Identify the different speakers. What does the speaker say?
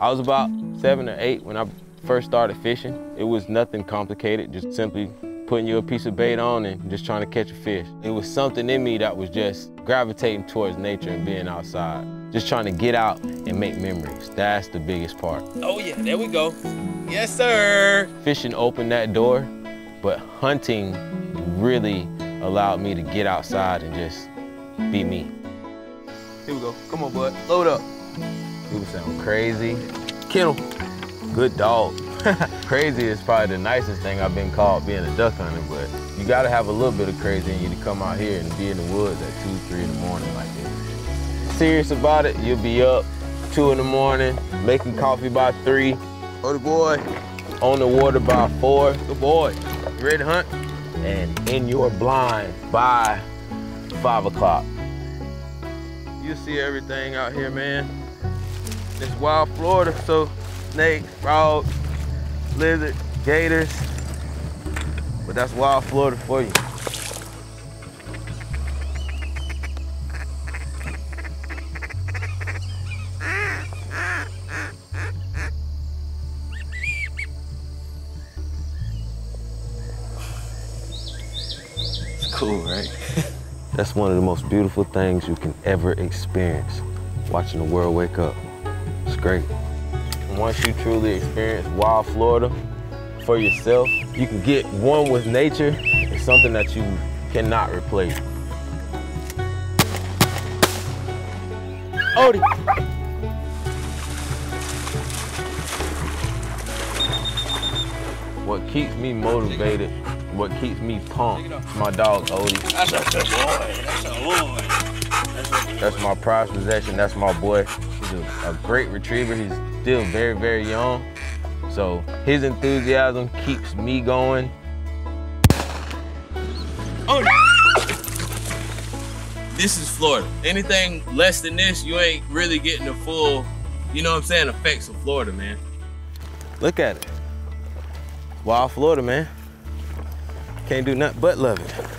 Speaker 1: I was about seven or eight when I first started fishing. It was nothing complicated, just simply putting you a piece of bait on and just trying to catch a fish. It was something in me that was just gravitating towards nature and being outside. Just trying to get out and make memories. That's the biggest part.
Speaker 2: Oh yeah, there we go. Yes, sir.
Speaker 1: Fishing opened that door, but hunting really allowed me to get outside and just be me. Here we go. Come on, bud. Load up. People sound crazy. Kennel. Good dog. crazy is probably the nicest thing I've been called being a duck hunter, but you gotta have a little bit of crazy in you to come out here and be in the woods at two, three in the morning like this. Serious about it, you'll be up two in the morning, making coffee by three. Oh, the boy. On the water by four. Good boy. You ready to hunt? And in your blind by five o'clock. You see everything out here, man. It's wild Florida, so snakes, frogs, lizards, gators. But that's wild Florida for you. It's cool, right? That's one of the most beautiful things you can ever experience, watching the world wake up. It's great. Once you truly experience wild Florida for yourself, you can get one with nature. It's something that you cannot replace. Odie. What keeps me motivated, what keeps me pumped, my dog Odie.
Speaker 2: That's a boy. That's a boy. That's a good
Speaker 1: That's
Speaker 2: boy.
Speaker 1: my prized possession. That's my boy. He's a, a great retriever. He's still very, very young. So his enthusiasm keeps me going.
Speaker 2: Oh, this is Florida. Anything less than this, you ain't really getting the full, you know what I'm saying, effects of Florida, man.
Speaker 1: Look at it. Wild Florida, man. Can't do nothing but love it.